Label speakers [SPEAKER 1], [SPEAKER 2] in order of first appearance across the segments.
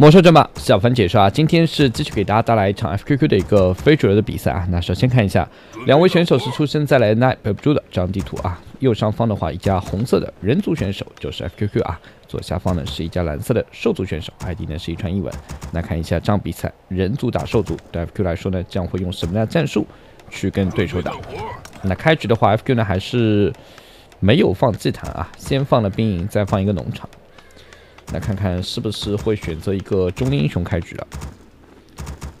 [SPEAKER 1] 魔兽争霸，小凡解说啊，今天是继续给大家带来一场 FQQ 的一个非主流的比赛啊。那首先看一下，两位选手是出生在莱奈北部猪的这张地图啊。右上方的话，一家红色的人族选手就是 FQQ 啊。左下方呢是一家蓝色的兽族选手，ID 呢是一串英文。那看一下这场比赛，人族打兽族，对 FQ 来说呢，将会用什么样的战术去跟对手打？那开局的话，FQ 呢还是没有放祭坛啊，先放了兵营，再放一个农场。来看看是不是会选择一个中英雄开局了。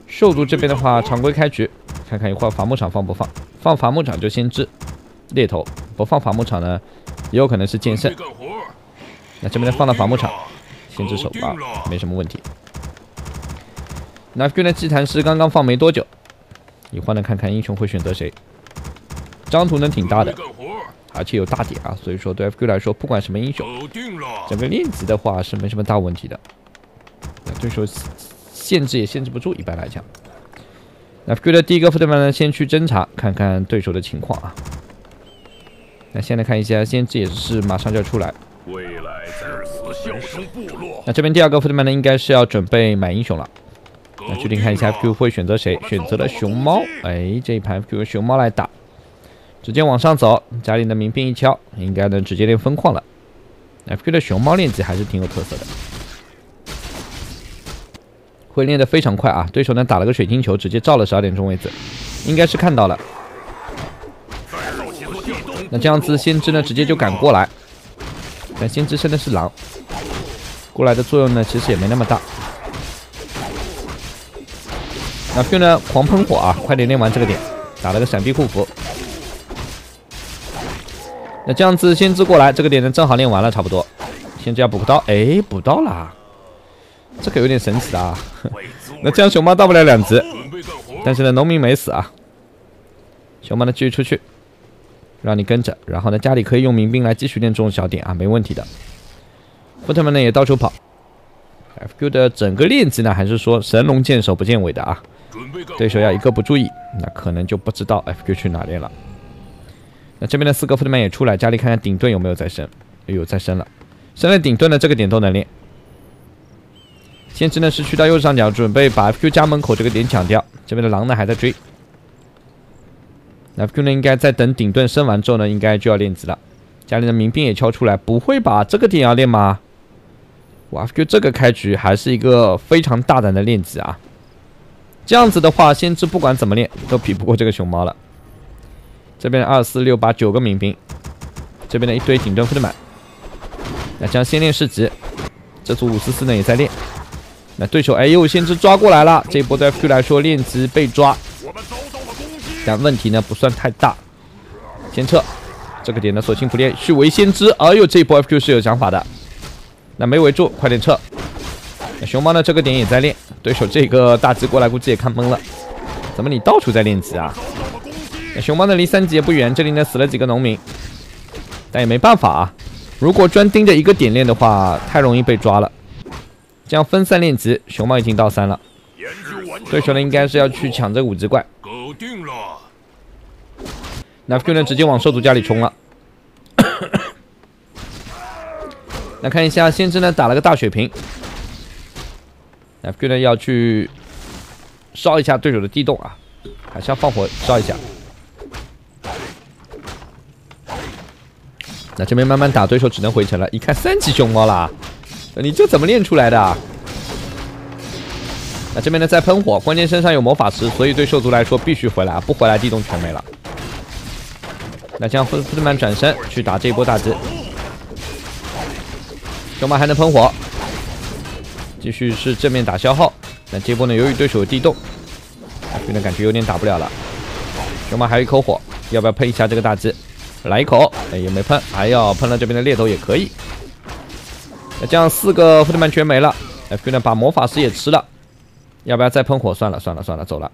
[SPEAKER 1] 兽族这边的话，常规开局，看看一会儿伐木场放不放。放伐木场就先知猎头，不放伐木场呢，也有可能是剑圣。那这边呢放到伐木场，先知首发，没什么问题。那 F Q 的祭坛师刚刚放没多久，一会儿呢看看英雄会选择谁。张图呢挺大的。而且有大点啊，所以说对 FQ 来说，不管什么英雄，整个练级的话是没什么大问题的。对手限制也限制不住，一般来讲。那 FQ 的第一个副队曼呢，先去侦查，看看对手的情况啊。那先来看一下，限制也是马上就要出来。未来至死效忠部落。那这边第二个副队曼呢，应该是要准备买英雄了。那决定看一下 FQ 会选择谁，选择了熊猫。哎，这一盘 FQ 熊猫来打。直接往上走，家里的民兵一敲，应该能直接练分矿了。FQ 的熊猫练级还是挺有特色的，会练得非常快啊！对手呢打了个水晶球，直接照了十二点钟位置，应该是看到了。那这样子，先知呢直接就赶过来。但先知现在是狼，过来的作用呢其实也没那么大。那 Q 呢狂喷火啊，快点练完这个点，打了个闪避护符。那这样子，先知过来，这个点呢正好练完了，差不多。先知要补个刀，哎，补到了，这个有点神奇啊。那这样熊猫到不了两级，但是呢，农民没死啊。熊猫呢继续出去，让你跟着，然后呢，家里可以用民兵来继续练这种小点啊，没问题的。福特曼呢也到处跑。FQ 的整个练级呢，还是说神龙见首不见尾的啊。对手要一个不注意，那可能就不知道 FQ 去哪练了。那这边的四个副队曼也出来，家里看看顶盾有没有再升。哎呦，再升了，升了顶盾的这个点都能练。先知呢是去到右上角，准备把 FQ 家门口这个点抢掉。这边的狼呢还在追。FQ 呢应该在等顶盾升完之后呢，应该就要练级了。家里的民兵也敲出来，不会把这个点要练吗？哇，FQ 这个开局还是一个非常大胆的练级啊！这样子的话，先知不管怎么练都比不过这个熊猫了。这边二四六八九个民兵，这边的一堆顶盾副队满。那将先练四级，这组五四四呢也在练。那对手哎呦，先知抓过来了，这一波对 FQ 来说练级被抓，但问题呢不算太大。先撤，这个点呢索性不练，去围先知。哎呦，这一波 FQ 是有想法的，那没围住，快点撤。熊猫呢这个点也在练，对手这个大鸡过来估计也看懵了，怎么你到处在练级啊？熊猫呢离三级也不远，这里呢死了几个农民，但也没办法啊。如果专盯着一个点练的话，太容易被抓了。这样分散练级，熊猫已经到三了。对手呢应该是要去抢这五级怪。搞定了。那 Q 呢直接往兽族家里冲了。来看一下，先知呢打了个大血瓶。那 Q 呢要去烧一下对手的地洞啊，还是要放火烧一下。那这边慢慢打，对手只能回城了。一看三级熊猫啦，你这怎么练出来的？那这边呢在喷火，关键身上有魔法石，所以对兽族来说必须回来，不回来地洞全没了。那这样夫夫特曼转身去打这一波大击，熊猫还能喷火，继续是正面打消耗。那这波呢，由于对手有地洞，现在感觉有点打不了了。熊猫还有一口火，要不要喷一下这个大击？来一口，哎，也没喷，还要喷了这边的猎头也可以。那这样四个副特曼全没了，FQ 呢把魔法师也吃了，要不要再喷火？算了算了算了，走了。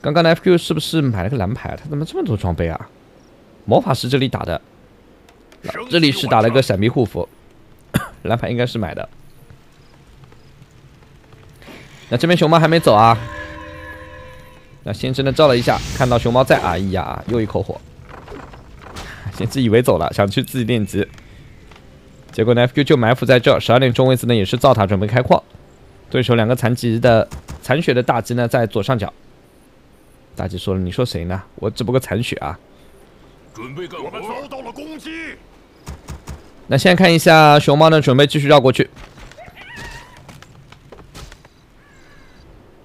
[SPEAKER 1] 刚刚的 FQ 是不是买了个蓝牌？他怎么这么多装备啊？魔法师这里打的，这里是打了个闪避护符，蓝牌应该是买的。那这边熊猫还没走啊？那先知呢照了一下，看到熊猫在，哎呀，又一口火。先自以为走了，想去自己练级，结果呢？FQ 就埋伏在这，十二点钟位置呢也是造塔准备开矿。对手两个残疾的残血的大鸡呢，在左上角。大鸡说了：“你说谁呢？我只不过残血啊。”
[SPEAKER 2] 准备干活。我们遭到了攻击。
[SPEAKER 1] 那现在看一下熊猫呢，准备继续绕过去。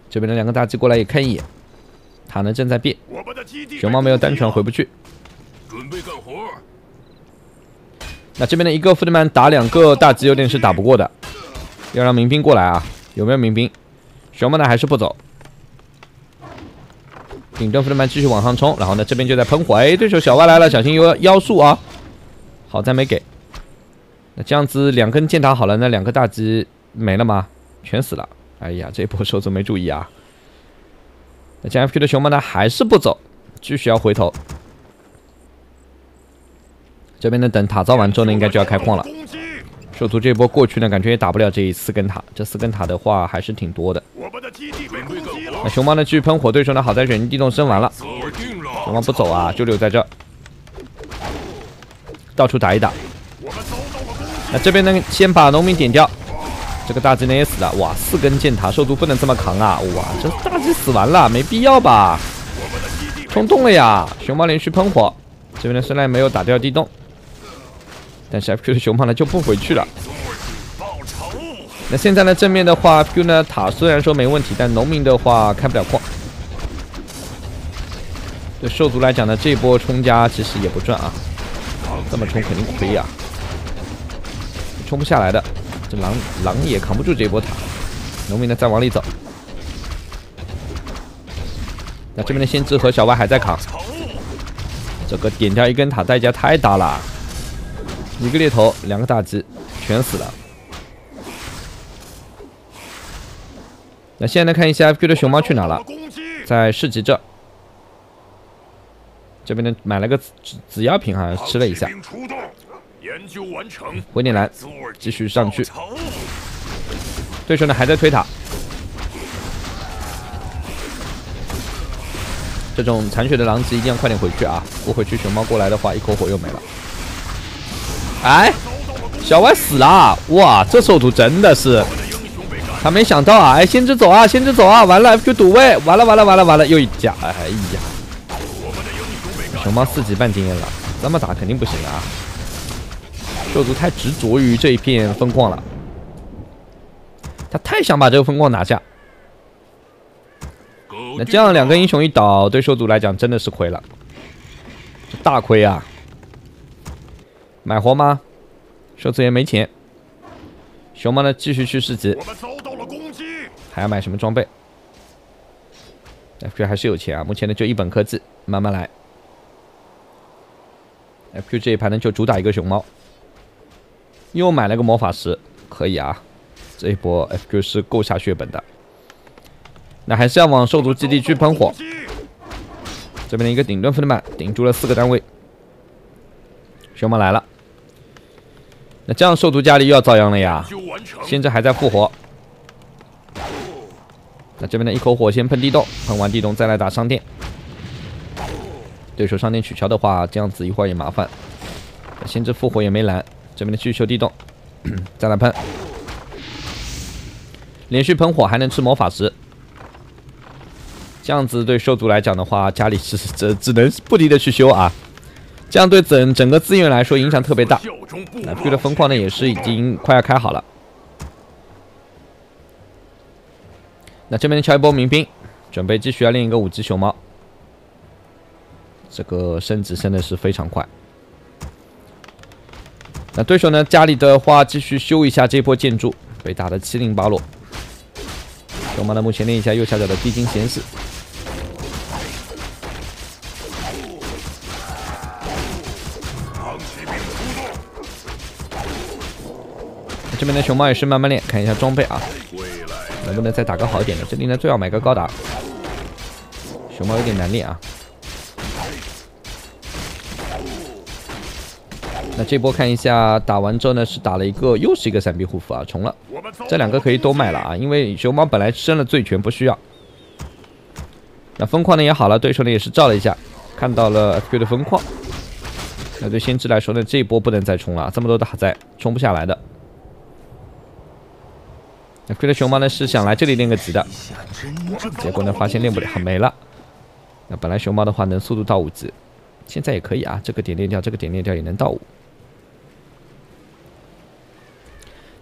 [SPEAKER 1] 这边的两个大鸡过来也看一眼，塔呢正在变。熊猫没有单传回不去。
[SPEAKER 2] 准备干活。
[SPEAKER 1] 那这边的一个福特曼打两个大鸡有点是打不过的，要让民兵过来啊！有没有民兵？熊猫呢还是不走。顶端福特曼继续往上冲，然后呢这边就在喷火。哎，对手小歪来了，小心有妖术啊！好在没给。那这样子两根箭塔好了，那两个大鸡没了吗？全死了。哎呀，这波兽族没注意啊。那加 FQ 的熊猫呢还是不走，继续要回头。这边呢，等塔造完之后呢，应该就要开矿了。兽族这波过去呢，感觉也打不了这四根塔。这四根塔的话还是挺多的。那熊猫呢继续喷火，对手呢好在水晶地洞升完了。熊猫不走啊，就留在这，到处打一打。那这边呢，先把农民点掉。这个大鸡呢也死了。哇，四根箭塔，兽族不能这么扛啊！哇，这大鸡死完了，没必要吧？冲动了呀！熊猫连续喷火，这边呢虽然没有打掉地洞。但是 FQ 的熊猫呢就不回去了。那现在呢正面的话，FQ 呢塔虽然说没问题，但农民的话开不了矿。对兽族来讲呢，这波冲家其实也不赚啊，这么冲肯定亏呀，冲不下来的。这狼狼也扛不住这波塔，农民呢再往里走。那这边的先知和小歪还在扛，这个点掉一根塔代价太大了。一个猎头，两个大鸡，全死了。那现在看一下 FQ 的熊猫去哪了？在市集这。这边呢买了个紫紫药品，啊吃了一下。回点蓝，继续上去。对手呢还在推塔。这种残血的狼藉一定要快点回去啊！不回去，熊猫过来的话，一口火又没了。哎，小歪死了！哇，这兽族真的是，他没想到啊！哎，先知走啊，先知走啊！完了，FQ 堵位，完了完了完了完了，又一架！哎呀，熊猫四级半经验了，这么打肯定不行啊！兽族太执着于这一片风矿了，他太想把这个风矿拿下。那这样两个英雄一倒，对兽族来讲真的是亏了，大亏啊！买活吗？兽族也没钱。熊猫呢？继续去市集。还要买什么装备？FQ 还是有钱啊！目前呢就一本科技，慢慢来。FQ 这一盘呢就主打一个熊猫。又买了个魔法石，可以啊！这一波 FQ 是够下血本的。那还是要往兽族基地去喷火。这边的一个顶盾福特曼顶住了四个单位。熊猫来了。那这样兽族家里又要遭殃了呀！现在还在复活。那这边的一口火先喷地洞，喷完地洞再来打商店。对手商店取消的话，这样子一会儿也麻烦。先知复活也没蓝，这边的继续修地洞，再来喷。连续喷火还能吃魔法石，这样子对兽族来讲的话，家里是只只能不停的去修啊。这样对整整个资源来说影响特别大。那 P 的风矿呢也是已经快要开好了。那这边敲一波民兵，准备继续要练一个五级熊猫。这个升级升的是非常快。那对手呢家里的话继续修一下这波建筑，被打的七零八落。熊猫呢目前练一下右下角的地精显示。这边的熊猫也是慢慢练，看一下装备啊，能不能再打个好一点的？这里呢最好买个高达。熊猫有点难练啊。那这波看一下，打完之后呢是打了一个，又是一个闪避护符啊，重了。这两个可以都卖了啊，因为熊猫本来升了醉拳不需要。那风矿呢也好了，对手呢也是照了一下，看到了 FQ 的风矿。那对先知来说呢，这一波不能再冲了，这么多打在，冲不下来的。那亏了熊猫呢是想来这里练个级的，结果呢发现练不了，没了。那本来熊猫的话能速度到五级，现在也可以啊，这个点练掉，这个点练掉也能到五。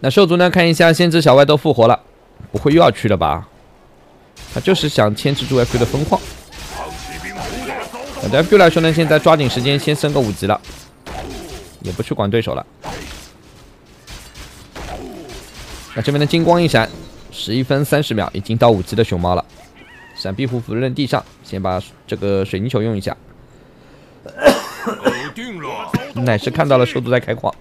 [SPEAKER 1] 那兽族呢？看一下，先知小歪都复活了，不会又要去了吧？他就是想牵制住 FQ 的分矿。那对 FQ 来说呢，现在抓紧时间先升个五级了，也不去管对手了。那这边的金光一闪，十一分三十秒，已经到五级的熊猫了。闪避护符扔地上，先把这个水泥球用一下。
[SPEAKER 2] 搞定了，
[SPEAKER 1] 乃是看到了兽族在开矿。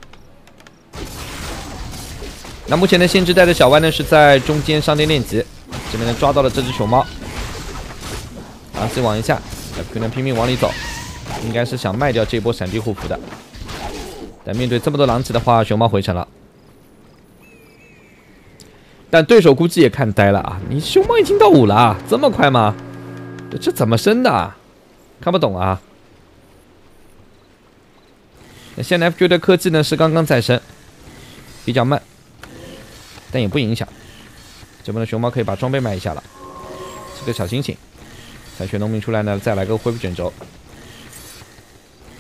[SPEAKER 1] 那目前的先知带着小歪呢是在中间商店练级，这边呢抓到了这只熊猫，啊，再往一下，小 Q 呢拼命往里走，应该是想卖掉这波闪避护符的。但面对这么多狼骑的话，熊猫回城了。但对手估计也看呆了啊！你熊猫已经到五了，这么快吗？这怎么升的？看不懂啊！那现在 FQ 的科技呢是刚刚在升，比较慢。但也不影响，这边的熊猫可以把装备卖一下了。是个小星星，采血农民出来呢，再来个恢复卷轴。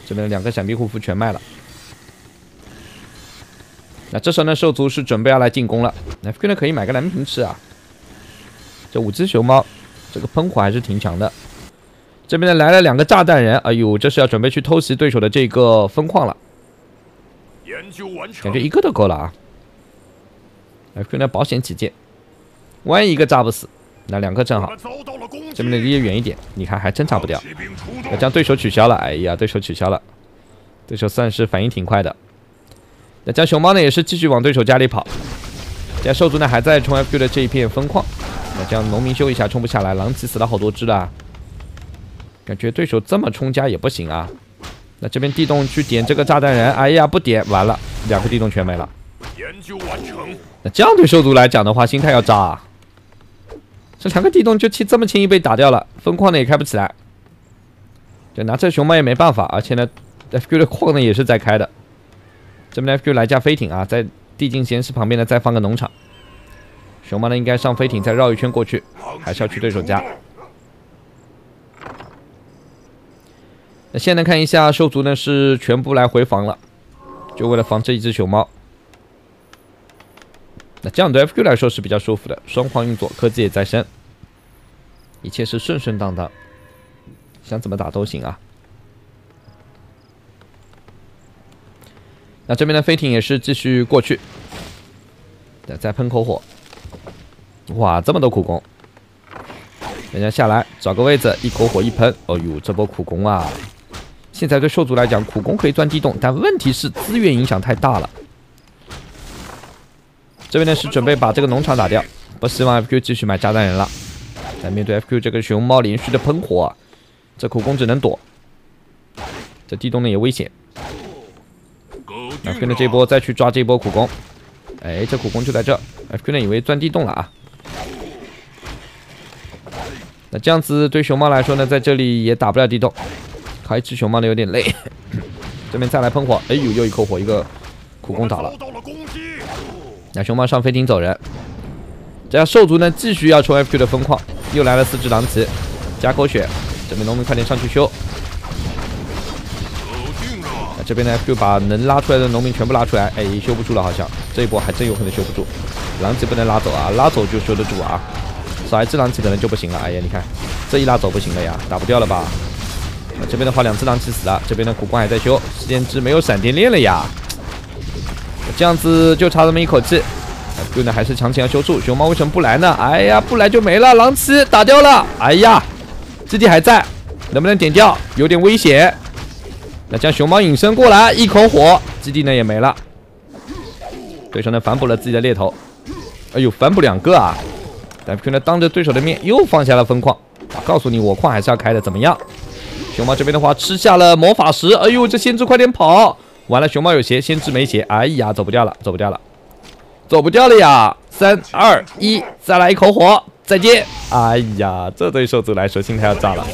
[SPEAKER 1] 这边两个闪避护符全卖了。那这时候呢，兽族是准备要来进攻了。那 F Q 呢可以买个蓝瓶吃啊。这五只熊猫，这个喷火还是挺强的。这边呢来了两个炸弹人，哎呦，这是要准备去偷袭对手的这个分矿了。
[SPEAKER 2] 研究完成，
[SPEAKER 1] 感觉一个都够了啊。来，用点保险起见，万一一个炸不死，那两个正好。这边的离得远一点，你看还真炸不掉。要将对手取消了，哎呀，对手取消了，对手算是反应挺快的。那将熊猫呢也是继续往对手家里跑，这兽族呢还在冲 FQ 的这一片分矿。那这样农民修一下冲不下来，狼骑死了好多只了。感觉对手这么冲家也不行啊。那这边地洞去点这个炸弹人，哎呀不点完了，两个地洞全没了。
[SPEAKER 2] 研究完成。
[SPEAKER 1] 那这样对兽族来讲的话，心态要炸。啊。这两个地洞就轻这么轻易被打掉了，分矿呢也开不起来。就拿这熊猫也没办法，而且呢，FQ 的矿呢也是在开的。这边 FQ 来架飞艇啊，在地境闲石旁边呢再放个农场。熊猫呢应该上飞艇再绕一圈过去，还是要去对手家。那现在看一下兽族呢是全部来回防了，就为了防这一只熊猫。那这样对 FQ 来说是比较舒服的，双矿运作，科技也在升，一切是顺顺当当，想怎么打都行啊。那这边的飞艇也是继续过去，再喷口火，哇，这么多苦工，人家下来找个位置，一口火一喷，哦呦，这波苦工啊！现在对兽族来讲，苦工可以钻地洞，但问题是资源影响太大了。这边呢是准备把这个农场打掉，不希望 FQ 继续买炸弹人了。但面对 FQ 这个熊猫连续的喷火，这苦工只能躲。这地洞呢也危险。FQ 呢这波再去抓这波苦工，哎，这苦工就在这。FQ 呢以为钻地洞了啊。那这样子对熊猫来说呢，在这里也打不了地洞，还吃熊猫的有点累。这边再来喷火，哎呦，又一口火，一个苦工倒了。那熊猫上飞艇走人，这样兽族呢继续要冲 FQ 的分矿，又来了四只狼骑，加口血，这边农民快点上去修。这边呢就把能拉出来的农民全部拉出来，哎，修不住了好像，这一波还真有可能修不住，狼骑不能拉走啊，拉走就修得住啊，少一只狼骑可能就不行了，哎呀，你看这一拉走不行了呀，打不掉了吧？这边的话两只狼骑死了，这边的苦光还在修，先知没有闪电链了呀。这样子就差这么一口气，Q 呢还是强行要修筑。熊猫为什么不来呢？哎呀，不来就没了。狼骑打掉了，哎呀，基地还在，能不能点掉？有点危险。那将熊猫隐身过来，一口火，基地呢也没了。对手呢反补了自己的猎头，哎呦，反补两个啊但！Q 呢当着对手的面又放下了分矿，告诉你我矿还是要开的，怎么样？熊猫这边的话吃下了魔法石，哎呦，这先知快点跑！完了，熊猫有鞋，先知没鞋，哎呀，走不掉了，走不掉了，走不掉了呀！三二一，再来一口火，再见！哎呀，这对兽族来说心态要炸了。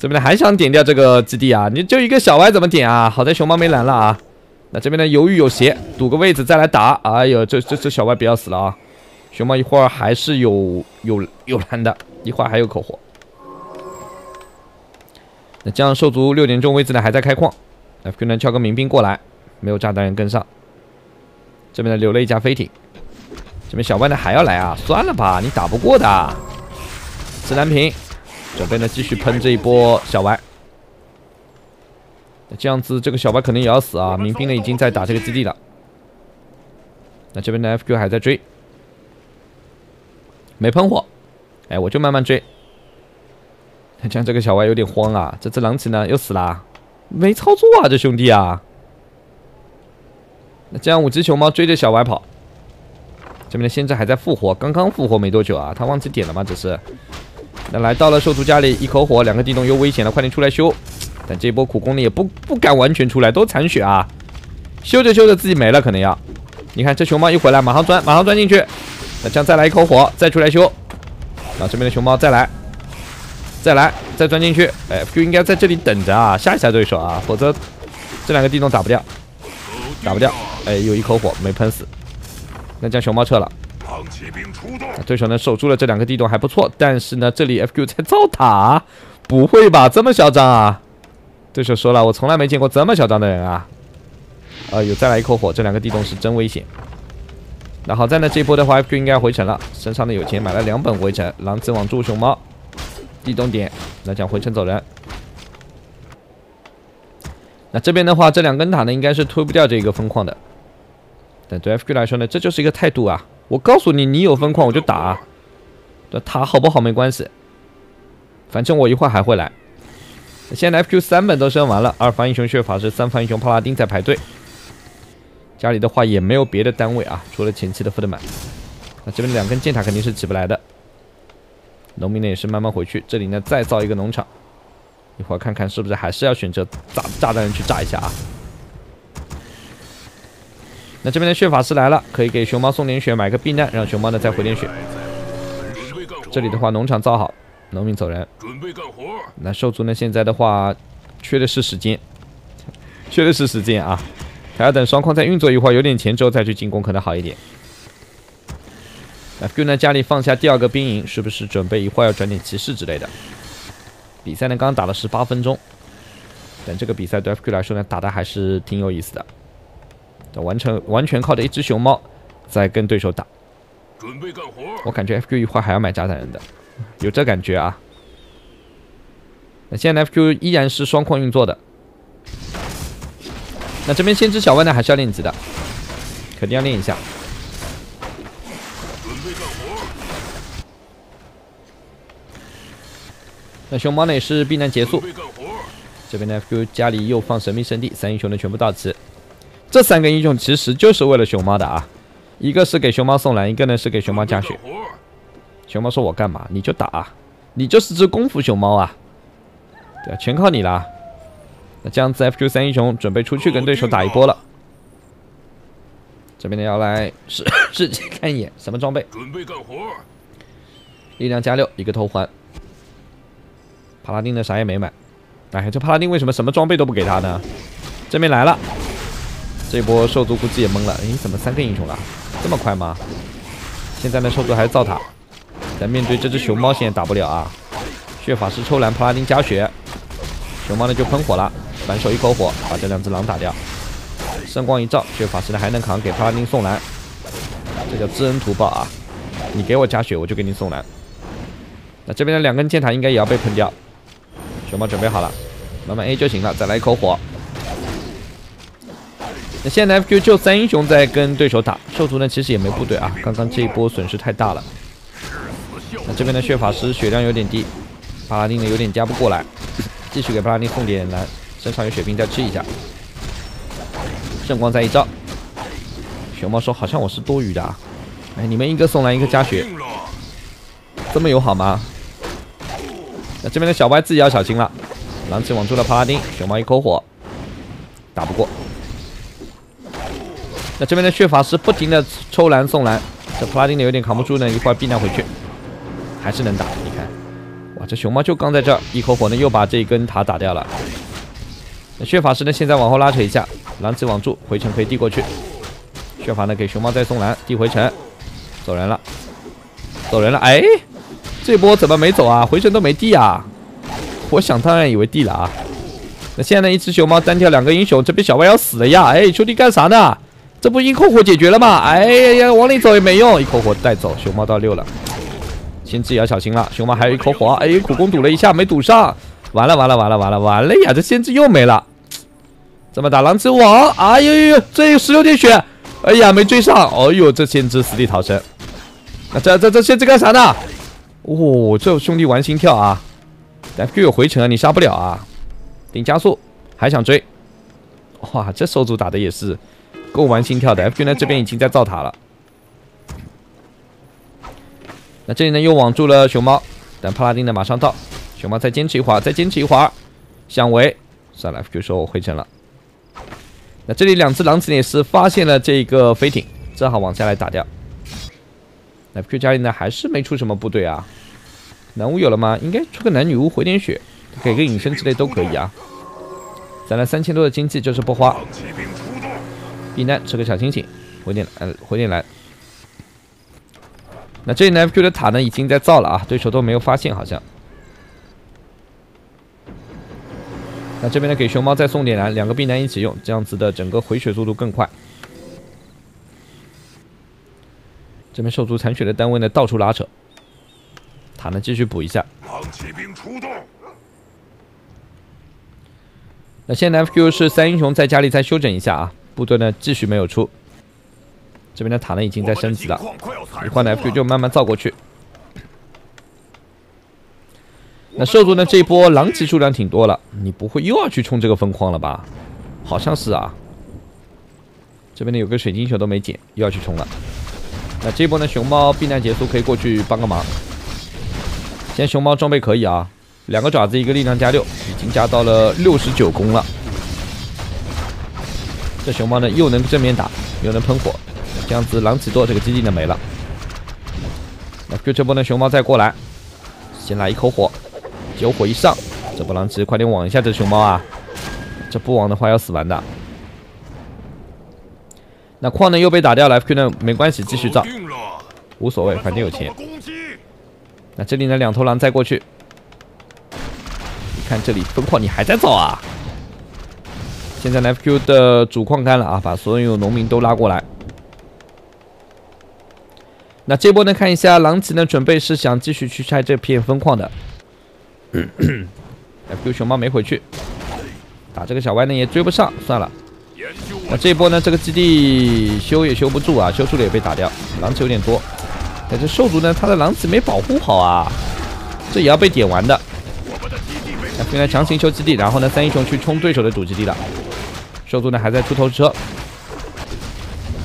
[SPEAKER 1] 这边呢还想点掉这个基地啊？你就一个小歪怎么点啊？好在熊猫没蓝了啊。那这边呢犹豫有鞋，堵个位置再来打。哎呦，这这这小歪不要死了啊！熊猫一会儿还是有有有蓝的，一会儿还有口火。那这样兽族六点钟位置呢还在开矿，FQ 呢叫个民兵过来，没有炸弹人跟上。这边呢留了一架飞艇，这边小歪呢还要来啊？算了吧，你打不过的。自然瓶准备呢继续喷这一波小歪。那这样子这个小白肯定也要死啊！民兵呢已经在打这个基地了。那这边的 FQ 还在追，没喷火，哎，我就慢慢追。这样这个小歪有点慌啊，这只狼骑呢又死了，没操作啊，这兄弟啊。那这样五只熊猫追着小歪跑，这边的先知还在复活，刚刚复活没多久啊，他忘记点了吗？这是。那来到了兽族家里，一口火，两个地洞又危险了，快点出来修。但这波苦工呢也不不敢完全出来，都残血啊，修着修着自己没了，可能要。你看这熊猫一回来，马上钻，马上钻进去。那这样再来一口火，再出来修。啊这边的熊猫再来。再来，再钻进去，哎，就应该在这里等着啊，吓一吓对手啊，否则这两个地洞打不掉，打不掉，哎，有一口火没喷死，那将熊猫撤了。狼骑兵出动对手呢守住了这两个地洞还不错，但是呢这里 FQ 在造塔，不会吧，这么嚣张啊？对手说了，我从来没见过这么嚣张的人啊。呃，有再来一口火，这两个地洞是真危险。那好在呢这波的话 FQ 应该回城了，身上呢有钱买了两本回城，狼子网助熊猫。地洞点，那将回城走人。那这边的话，这两根塔呢，应该是推不掉这个分矿的。但对 FQ 来说呢，这就是一个态度啊！我告诉你，你有分矿我就打。这塔好不好没关系，反正我一会儿还会来。现在 FQ 三本都升完了，二方英雄血法师，三方英雄帕拉丁在排队。家里的话也没有别的单位啊，除了前期的福德曼。那这边两根箭塔肯定是起不来的。农民呢也是慢慢回去，这里呢再造一个农场，一会儿看看是不是还是要选择炸炸弹人去炸一下啊？那这边的血法师来了，可以给熊猫送点血，买个避难，让熊猫呢再回点血。这里的话农场造好，农民走人。准备干活。那兽族呢现在的话缺的是时间，缺的是时间啊！还要等双矿再运作一会儿，有点钱之后再去进攻可能好一点。FQ 呢？家里放下第二个兵营，是不是准备一会儿要转点骑士之类的？比赛呢？刚刚打了十八分钟，但这个比赛对 FQ 来说呢，打的还是挺有意思的。完成完全靠着一只熊猫在跟对手打。准备干活。我感觉 FQ 一会儿还要买炸弹人的，有这感觉啊。那现在 FQ 依然是双矿运作的。那这边先知小万呢，还是要练级的，肯定要练一下。那熊猫呢也是避难结束，这边呢 FQ 家里又放神秘圣地，三英雄呢全部到齐。这三个英雄其实就是为了熊猫的啊，一个是给熊猫送蓝，一个呢是给熊猫加血。熊猫说我干嘛你就打，你就是只功夫熊猫啊，对，全靠你了。那这样子 FQ 三英雄准备出去跟对手打一波了。这边呢要来试试机看一眼什么装备，准备干活。力量加六，一个头环。帕拉丁的啥也没买，哎，这帕拉丁为什么什么装备都不给他呢？这边来了，这波兽族估计也懵了，哎，怎么三个英雄了？这么快吗？现在呢，兽族还是造塔，但面对这只熊猫，现在打不了啊。血法师抽蓝，帕拉丁加血，熊猫呢就喷火了，反手一口火把这两只狼打掉。圣光一照，血法师呢还能扛，给帕拉丁送蓝，这叫知恩图报啊！你给我加血，我就给你送蓝。那这边的两根箭塔应该也要被喷掉。熊猫准备好了，慢慢 A 就行了。再来一口火。那现在 FQ 就三英雄在跟对手打，兽族呢其实也没部队啊。刚刚这一波损失太大了。那这边的血法师血量有点低，帕拉丁呢有点加不过来，继续给帕拉丁送点蓝，身上有血瓶再吃一下。圣光再一照，熊猫说好像我是多余的啊。哎，你们一个送蓝，一个加血，这么友好吗？那这边的小白自己要小心了，狼骑网住了帕拉丁，熊猫一口火，打不过。那这边的血法师不停的抽蓝送蓝，这普拉丁呢有点扛不住呢，一会儿避难回去，还是能打。你看，哇，这熊猫就刚在这儿，一口火呢又把这一根塔打掉了。那血法师呢现在往后拉扯一下，狼骑网住，回城可以递过去。血法呢给熊猫再送蓝，递回城，走人了，走人了。哎，这波怎么没走啊？回城都没地啊！我想当然以为地了啊。那现在呢？一只熊猫单挑两个英雄，这边小歪要死了呀！哎，兄弟干啥呢？这不一口火解决了吗？哎呀呀，往里走也没用，一口火带走，熊猫到六了。先知也要小心了，熊猫还有一口火，哎，苦工堵了一下没堵上，完了完了完了完了完了呀！这先知又没了，怎么打狼之王？哎呦呦呦，这有十六点血，哎呀没追上，哎呦这先知死里逃生。那这这这先知干啥呢？哦，这兄弟玩心跳啊！但 Q 有回城啊，你杀不了啊！顶加速，还想追？哇，这手组打的也是够玩心跳的。F Q 呢这边已经在造塔了。那这里呢又网住了熊猫，但帕拉丁呢马上到，熊猫再坚持一会儿，再坚持一会儿，想围，算了，F Q 说我回城了。那这里两只狼子也是发现了这个飞艇，正好往下来打掉。F Q 家里呢还是没出什么部队啊？男巫有了吗？应该出个男女巫回点血。给个隐身之类都可以啊，攒了三千多的经济就是不花。避难吃个小星星，回点来，回点来。那这里呢 F Q 的塔呢已经在造了啊，对手都没有发现好像。那这边呢给熊猫再送点蓝，两个避难一起用，这样子的整个回血速度更快。这边兽族残血的单位呢到处拉扯，塔呢继续补一下。狼骑兵出动。那现在 F Q 是三英雄在家里再休整一下啊，部队呢继续没有出，这边的塔呢已经在升级了，一换的 F 就慢慢造过去。那兽族呢这一波狼骑数量挺多了，你不会又要去冲这个分矿了吧？好像是啊，这边呢有个水晶球都没捡，又要去冲了。那这波呢熊猫避难结束可以过去帮个忙，现在熊猫装备可以啊。两个爪子，一个力量加六，已经加到了六十九攻了。这熊猫呢，又能正面打，又能喷火，这样子狼骑多这个基地呢没了。那就这波呢，熊猫再过来，先来一口火，九火一上，这波狼骑快点网一下这熊猫啊！这不网的话要死完的。那矿呢又被打掉了，FQ 呢没关系，继续造，无所谓，反正有钱。那这里呢两头狼再过去。你看这里分矿，你还在造啊？现在 FQ 的主矿干了啊，把所有农民都拉过来。那这波呢？看一下狼骑呢，准备是想继续去拆这片分矿的。FQ 熊猫没回去，打这个小歪呢也追不上，算了。那这波呢？这个基地修也修不住啊，修出了也被打掉。狼骑有点多，但这兽族呢，他的狼骑没保护好啊，这也要被点完的。现在强行修基地，然后呢，三英雄去冲对手的主基地了。兽族呢还在出头车，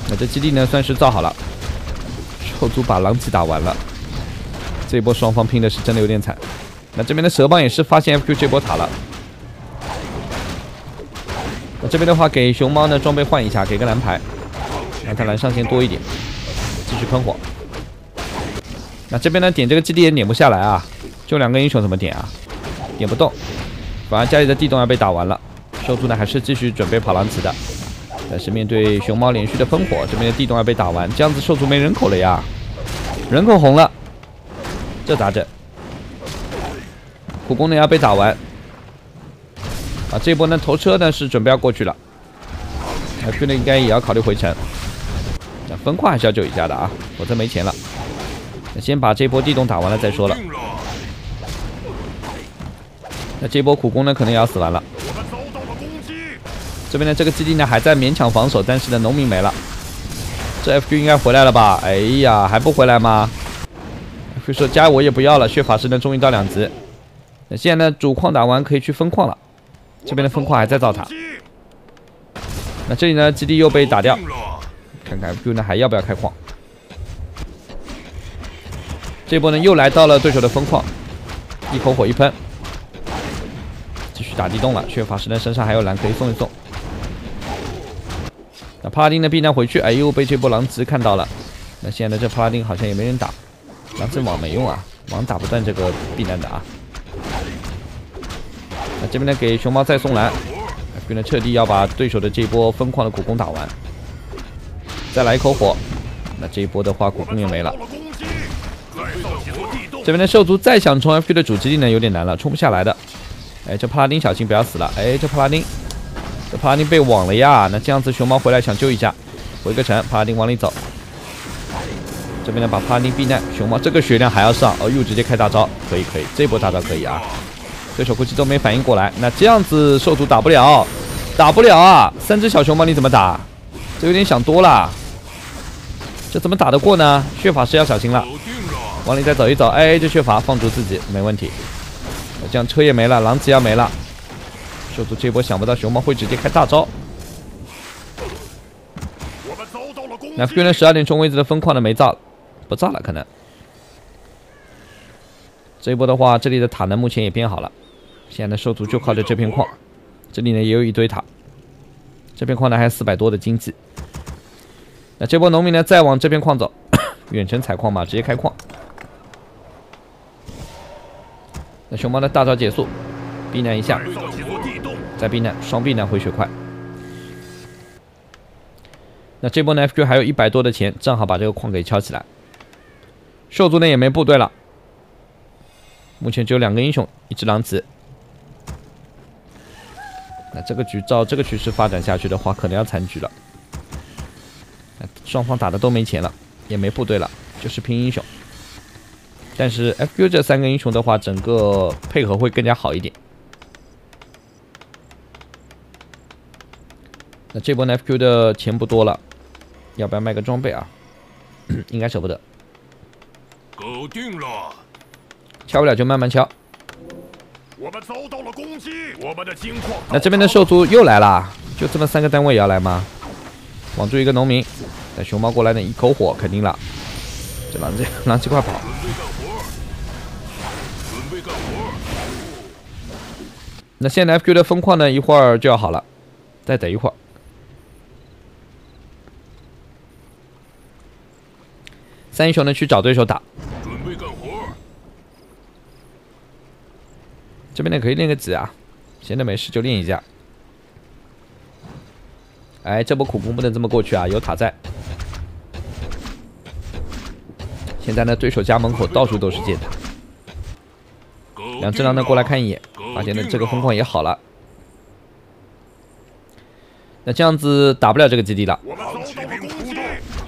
[SPEAKER 1] 那这基地呢算是造好了。兽族把狼骑打完了，这一波双方拼的是真的有点惨。那这边的蛇帮也是发现 FQ 这波塔了。那这边的话给熊猫呢装备换一下，给个蓝牌，让他蓝上限多一点，继续喷火。那这边呢点这个基地也点不下来啊，就两个英雄怎么点啊？点不动，反而家里的地洞要被打完了。兽族呢还是继续准备跑狼骑的，但是面对熊猫连续的喷火，这边的地洞要被打完，这样子兽族没人口了呀，人口红了，这咋整？苦工呢要被打完，啊，这波呢头车呢是准备要过去了，那 Q 呢应该也要考虑回城，那分矿还是要救一下的啊，否则没钱了。那先把这波地洞打完了再说了。那这波苦攻呢，可能也要死完了。这边的这个基地呢，还在勉强防守，但是呢，农民没了。这 FQ 应该回来了吧？哎呀，还不回来吗？FQ 说加我也不要了，血法师呢，终于到两级。那现在呢，主矿打完可以去分矿了。这边的分矿还在造塔。那这里呢，基地又被打掉。看看 FQ 呢，还要不要开矿？这波呢，又来到了对手的分矿，一口火一喷。继续打地洞了，血法师呢身上还有蓝可以送一送。那帕拉丁的避难回去，哎呦，被这波狼骑看到了。那现在这帕拉丁好像也没人打，狼骑网没用啊，网打不断这个避难的啊。那这边呢给熊猫再送蓝，为了彻底要把对手的这波疯狂的苦攻打完。再来一口火，那这一波的话，古弓也没了。这边的兽族再想冲 F 的主基地呢，有点难了，冲不下来的。哎，这帕拉丁小心不要死了。哎，这帕拉丁，帕丁被网了呀。那这样子熊猫回来想救一下，回个城，帕丁往里走。这边呢把帕丁避难，熊猫这个血量还要上，哦又直接开大招，可以可以，这波大招可以啊。对手估计都没反应过来，那这样子兽族打不了，打不了啊！三只小熊猫你怎么打？这有点想多了，这怎么打得过呢？血法师要小心了。往里再走一走，哎，这血法放逐自己没问题。这样车也没了，狼子要没了。兽族这波想不到熊猫会直接开大招。那 Q 呢？十二点钟位置的分矿呢没炸，不炸了可能。这一波的话，这里的塔呢目前也变好了。现在的兽族就靠着这片矿，这里呢也有一堆塔，这片矿呢还有四百多的经济。那这波农民呢再往这片矿走，远程采矿嘛，直接开矿。那熊猫的大招结束，避难一下，
[SPEAKER 2] 再。
[SPEAKER 1] 避难，双避难回血快。那这波呢，FQ 还有一百多的钱，正好把这个矿给敲起来。兽族呢也没部队了，目前只有两个英雄，一只狼子。那这个局照这个趋势发展下去的话，可能要残局了。双方打的都没钱了，也没部队了，就是拼英雄。但是 FQ 这三个英雄的话，整个配合会更加好一点。那这波呢 FQ 的钱不多了，要不要卖个装备啊？应该舍不得，
[SPEAKER 2] 搞定了，
[SPEAKER 1] 敲不了就慢慢敲。
[SPEAKER 2] 我们遭到了攻击。我们的金矿。
[SPEAKER 1] 那这边的兽族又来了，就这么三个单位也要来吗？网住一个农民，那熊猫过来呢，一口火肯定了。这狼这 狼这快跑！那现在 FQ 的风矿呢，一会儿就要好了，再等一会儿。三英雄呢去找对手打，
[SPEAKER 2] 准备干活，
[SPEAKER 1] 这边呢可以练个子啊，闲着没事就练一下。哎，这波苦攻不能这么过去啊，有塔在。现在呢，对手家门口到处都是箭塔，两只狼呢过来看一眼，发现呢这个风矿也好了。那这样子打不了这个基地了，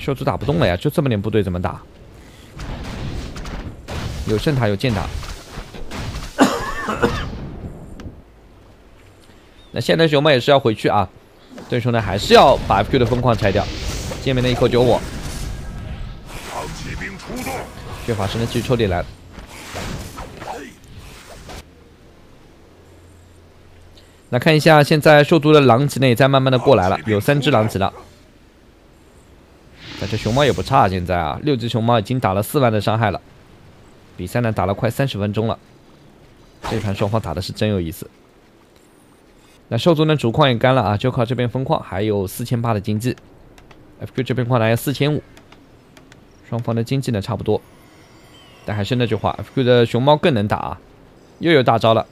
[SPEAKER 1] 兽族打不动了呀，就这么点部队怎么打？有圣塔有箭塔。那现在熊猫也是要回去啊，对手呢还是要把 FQ 的风矿拆掉。见面的一口酒我，
[SPEAKER 2] 长骑兵出动，
[SPEAKER 1] 血法师呢继续抽点蓝。那看一下，现在兽族的狼骑呢也在慢慢的过来了，有三只狼骑了。但这熊猫也不差，现在啊，六只熊猫已经打了四万的伤害了。比赛呢打了快三十分钟了，这盘双方打的是真有意思。那兽族呢主矿也干了啊，就靠这边分矿，还有四千八的经济。FQ 这边矿还有四千五，双方的经济呢差不多。但还是那句话，FQ 的熊猫更能打啊，又有大招了。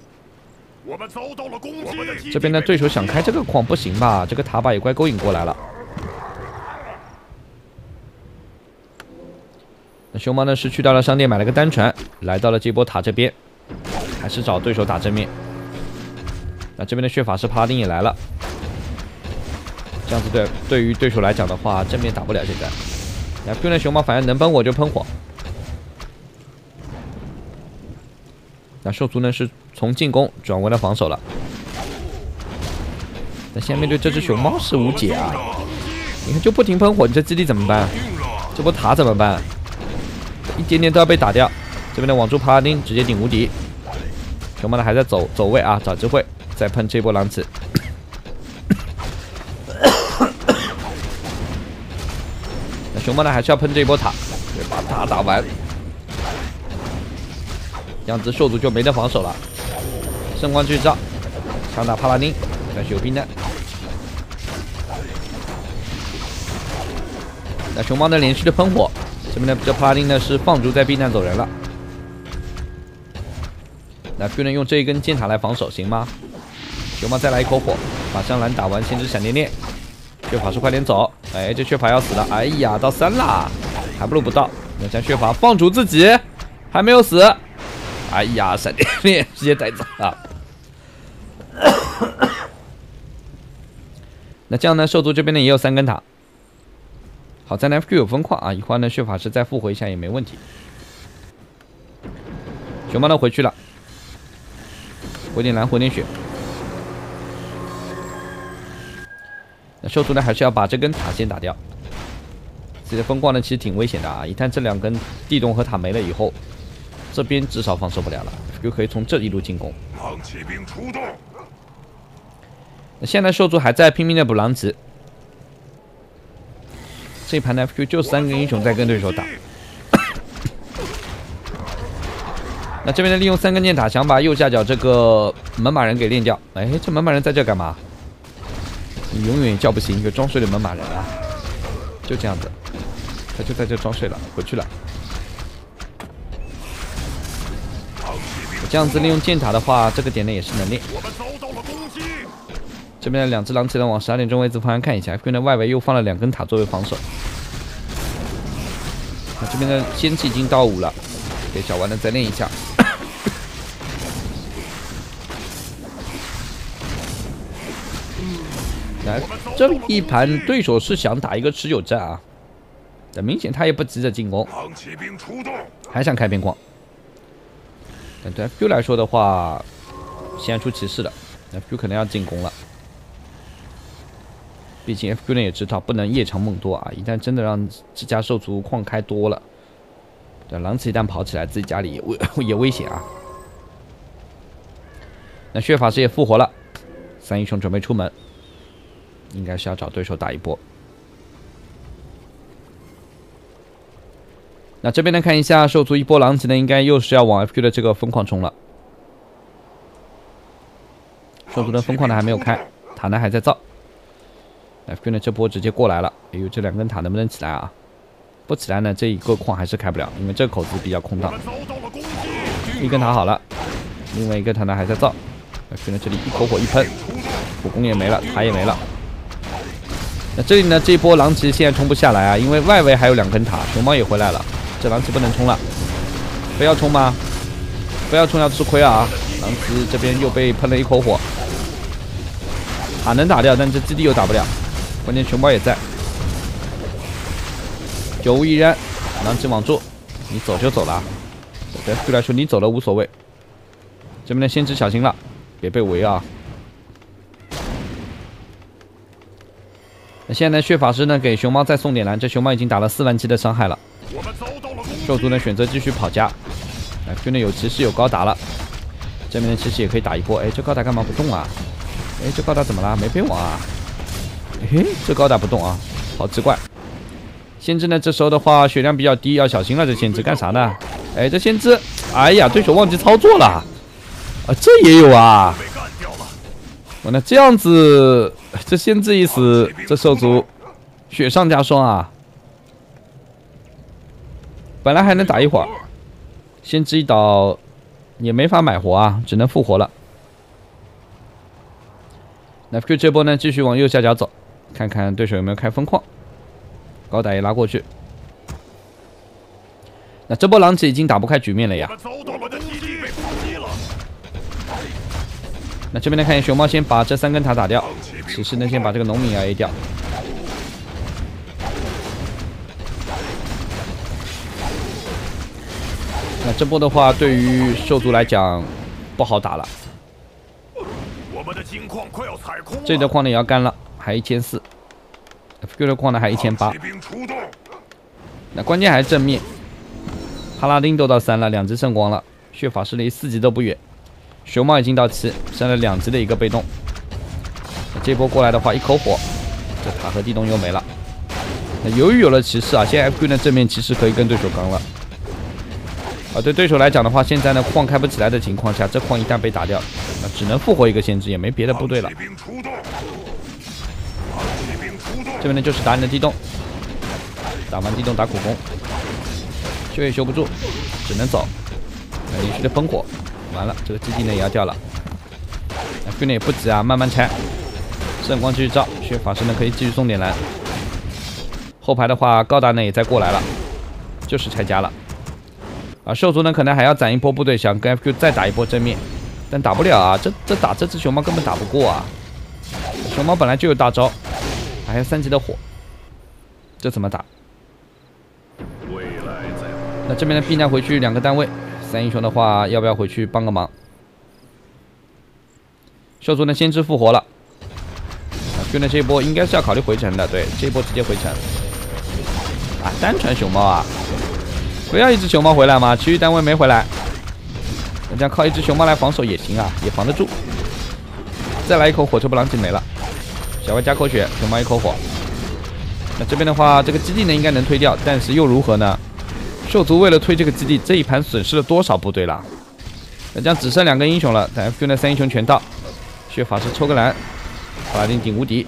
[SPEAKER 2] 我们遭到了攻击。
[SPEAKER 1] 这边的对手想开这个矿不行吧？这个塔把也怪勾引过来了。熊猫呢是去到了商店买了个单船，来到了这波塔这边，还是找对手打正面。那这边的血法师帕拉丁也来了，这样子对对于对手来讲的话，正面打不了现在。那 Q 呢熊猫反正能喷火就喷火。那兽族呢是从进攻转为了防守了。那现在面对这只熊猫是无解啊！你看就不停喷火，你这基地怎么办？这波塔怎么办？一点点都要被打掉。这边的网住帕拉丁直接顶无敌，熊猫呢还在走走位啊，找机会再喷这波狼子。那熊猫呢还是要喷这波塔，对，把塔打完，这样子兽族就没得防守了。圣光巨照，强打帕拉丁，但是有冰的。那熊猫呢连续的喷火，这边的这帕拉丁呢是放逐在避难走人了。那 Q 呢用这一根箭塔来防守行吗？熊猫再来一口火，把香兰打完，先知闪电链。血法师快点走！哎，这血法要死了！哎呀，到三啦！还不如不到。那将血法放逐自己，还没有死。哎呀，闪电链 直接带走了。那这样呢，兽族这边呢也有三根塔。好在 FQ 有分矿啊，一会儿呢血法师再复活一下也没问题。熊猫呢回去了，回点蓝，回点血。那兽族呢还是要把这根塔先打掉。自己的风光呢其实挺危险的啊，一旦这两根地洞和塔没了以后，这边至少防守不了了，就可以从这一路进攻。
[SPEAKER 2] 狼骑兵出动。
[SPEAKER 1] 那现在兽族还在拼命的补狼骑。这盘的 FQ 就三个英雄在跟对手打。那这边呢，利用三根箭塔想把右下角这个门马人给练掉。哎，这门马人在这干嘛？你永远叫不醒一个装睡的门马人啊！就这样子，他就在这装睡了，回去了。这样子利用箭塔的话，这个点呢也是能练。这边的两只狼骑呢，往十二点钟位置方向看一下，FQ 的外围又放了两根塔作为防守。那这边的仙气已经到五了，给小丸呢再练一下。来，这一盘对手是想打一个持久战啊，但明显他也不急着进攻，还想开边框。但对 FQ 来说的话，先出骑士了，FQ 可能要进攻了。毕竟 FQ 呢也知道不能夜长梦多啊，一旦真的让自家兽族矿开多了，这狼骑一旦跑起来，自己家里也危 也危险啊。那血法师也复活了，三英雄准备出门，应该是要找对手打一波。那这边呢，看一下兽族一波狼骑呢，应该又是要往 FQ 的这个疯狂冲了。兽族的疯狂呢还没有开，塔呢还在造。FQ 呢这波直接过来了，哎呦，这两根塔能不能起来啊？不起来呢，这一个矿还是开不了，因为这口子比较空荡。一根塔好了，另外一个塔呢还在造。FQ 呢这里一口火一喷，火攻也没了，塔也没了。那这里呢这一波狼骑现在冲不下来啊，因为外围还有两根塔，熊猫也回来了。这狼骑不能冲了，非要冲吗？非要冲要吃亏啊！狼骑这边又被喷了一口火，塔能打掉，但这基地又打不了，关键熊猫也在，九无一人，狼骑网住，你走就走了，对 FQ 来说你走了无所谓，这边的先知小心了，别被围啊！那现在血法师呢给熊猫再送点蓝，这熊猫已经打了四万七的伤害了。兽族呢选择继续跑家哎，对面有骑士有高达了，这边的骑士也可以打一波。哎，这高达干嘛不动啊？哎，这高达怎么了？没被网啊？嘿，这高达不动啊，好奇怪。先知呢这时候的话血量比较低，要小心了。这先知干啥呢？哎，这先知，哎呀，对手忘记操作了啊，这也有啊。我那这样子，这先知一死，这兽族雪上加霜啊！本来还能打一会儿，先知一倒也没法买活啊，只能复活了。那 Q 这波呢，继续往右下角走，看看对手有没有开风矿，高达也拉过去。那这波狼骑已经打不开局面了呀。那这边来，看见熊猫先把这三根塔打掉，骑士呢先把这个农民要 A 掉。那这波的话，对于兽族来讲不好打了。
[SPEAKER 2] 我们的金矿快要采空了。
[SPEAKER 1] 这里的矿呢也要干了，还一千四，FQ 的矿呢还一千八。那关键还是正面，帕拉丁都到三了，两级圣光了，血法师离四级都不远，熊猫已经到七，剩了两级的一个被动。这波过来的话，一口火，这塔和地洞又没了。那由于有了骑士啊，现在 FQ 的正面骑士可以跟对手刚了。啊，对对手来讲的话，现在呢矿开不起来的情况下，这矿一旦被打掉，那只能复活一个先知，也没别的部队了这边呢就是打你的地洞，打完地洞打苦攻，修也修不住，只能走。连续的烽火，完了这个基地呢也要掉了。那 Q 呢也不急啊，慢慢拆。圣光继续照，血法师呢可以继续送点蓝。后排的话，高达呢也在过来了。就是拆家了。啊，兽族呢可能还要攒一波部队，想跟 FQ 再打一波正面，但打不了啊，这这打这只熊猫根本打不过啊。熊猫本来就有大招，还有三级的火，这怎么打？那这边的避难回去两个单位，三英雄的话要不要回去帮个忙？兽族呢先知复活了，啊，就那这一波应该是要考虑回城的，对，这一波直接回城。啊，单传熊猫啊，不要一只熊猫回来吗？其余单位没回来，那这样靠一只熊猫来防守也行啊，也防得住。再来一口火车布朗进没了，小怪加口血，熊猫一口火。那这边的话，这个基地呢应该能推掉，但是又如何呢？兽族为了推这个基地，这一盘损失了多少部队了？那这样只剩两个英雄了，但 FQ 那三英雄全到，血法师抽个蓝，法拉丁顶无敌，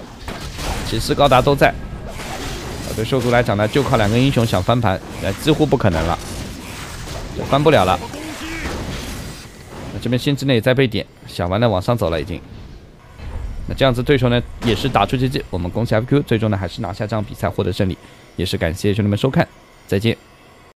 [SPEAKER 1] 骑士高达都在。啊，对兽族来讲呢，就靠两个英雄想翻盘，那几乎不可能了，这翻不了了。那这边先知呢也在被点，小丸呢往上走了已经。那这样子对手呢也是打出奇迹，我们恭喜 FQ，最终呢还是拿下这场比赛获得胜利，也是感谢兄弟们收看，再见。